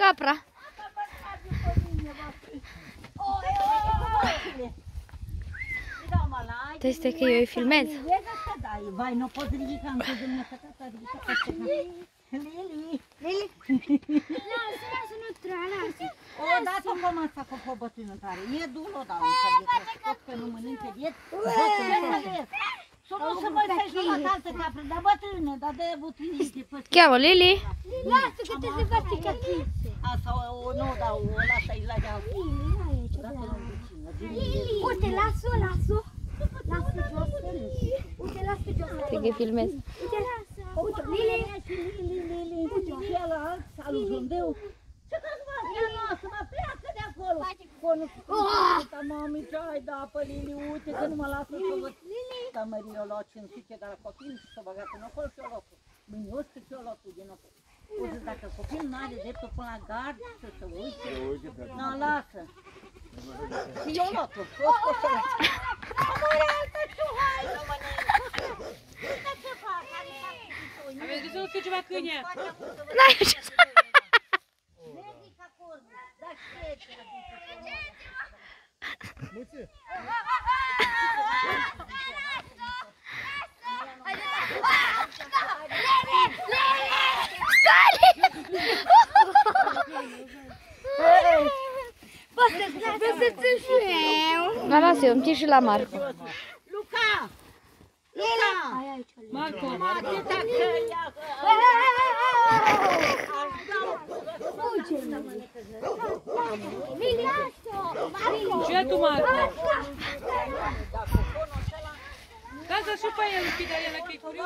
Capra. To este că eu îi filmez. Vai, nu poți ridica încă de mine, că tata ridică peste cap. Lili, Lili. Lasă, lasă, nu tra, lasă. O dată cu masa cu o bătrână tare. E dul o dată că e crescut, că nu mănâncă diet. Bătrână. Să nu să mai faci la altă capră, dar bătrână, dar de bătrânii de păstă. Cheamă Lili. Lasă că te se face capriță. Asta o nu, dar o lasă aici la geam. Uite, lasă, lasă. Lasă jos. Uite, lasă jos. Cred că filmez. Uite, lasă. Uite, Lili. Uite, celălalt, salut zâmbeu. Ce că mă, ea noastră, mă pleacă de acolo. Până cu mami, ce ai da pe Lili, uite că nu mă lasă să văd. Că Maria o lua 500 de la copil și să băgat în acolo și o locul. Mâine o să o locul din acolo. Uite, dacă copilul nu are dreptul până la gard să se uite, nu, lasă. Și eu locul, o scos să lăs. Amore, altă ciuhai, nu mănâncă. Uite ce fac, are Aveți grijă să ceva câine. N-ai ce să... da ce Să-ți eu. Da, lasă eu, îmi tir și la Marco. Luca! Luca! Marco, Atâta că ia... Aș da ce tu, Marco? Lasă și pe el, că el e curios.